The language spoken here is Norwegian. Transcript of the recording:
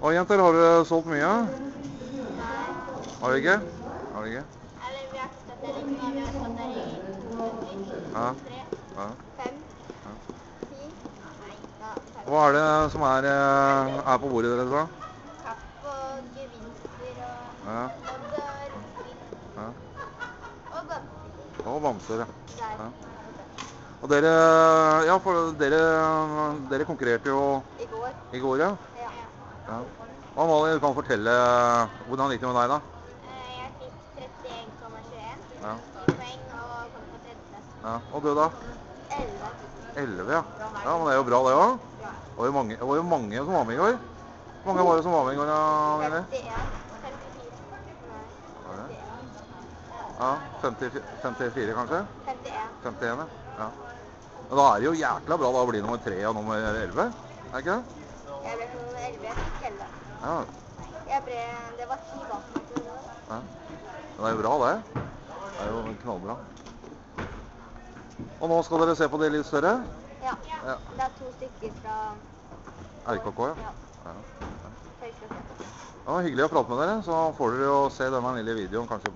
Og jenter, har dere solgt mye? Nei. Har dere ikke? Har dere ikke? Eller vi har stått der lenge. Vi har stått der i to minutter. Ja. Tre. Ja. Fem. Ja. Ti. Nei, da fem. Hva er det som er, eh, er på bordet deres da? Kapp og gevinster og Ja. modder. Ja. Og bamser. Og bamser, ja. Der. Ja. Og dere, ja, for dere, dere konkurrerte jo I går. i går, ja. Ja. ja. Må du kan fortelle, hvordan gikk det med deg da? Eh, Jeg fikk 31,21 Ja. i poeng og kom på tredjeplass. ja. Og du da? 11. 11, ja. Ja, men det er jo bra det også. Det var jo mange, var jo mange som var med i går. Hvor mange var det som var med i går, da, Mille? 51. 54. Var det? Ja, 50, 54 kanskje? 51. 51, ja. ja. Men da er det jo jækla bra da å bli nummer 3 og nummer 11, er det ikke det? Jeg ble nummer 11. 11. Ja, Jeg ble, det var ti bak meg. ja. Det er jo bra det. Det er jo knallbra. Og nå skal dere se på det litt større? Ja. Ja. Det er to stykker fra RKK, ja. Ja. ja. Det var hyggelig å prate med dere, så får dere jo se denne lille videoen kanskje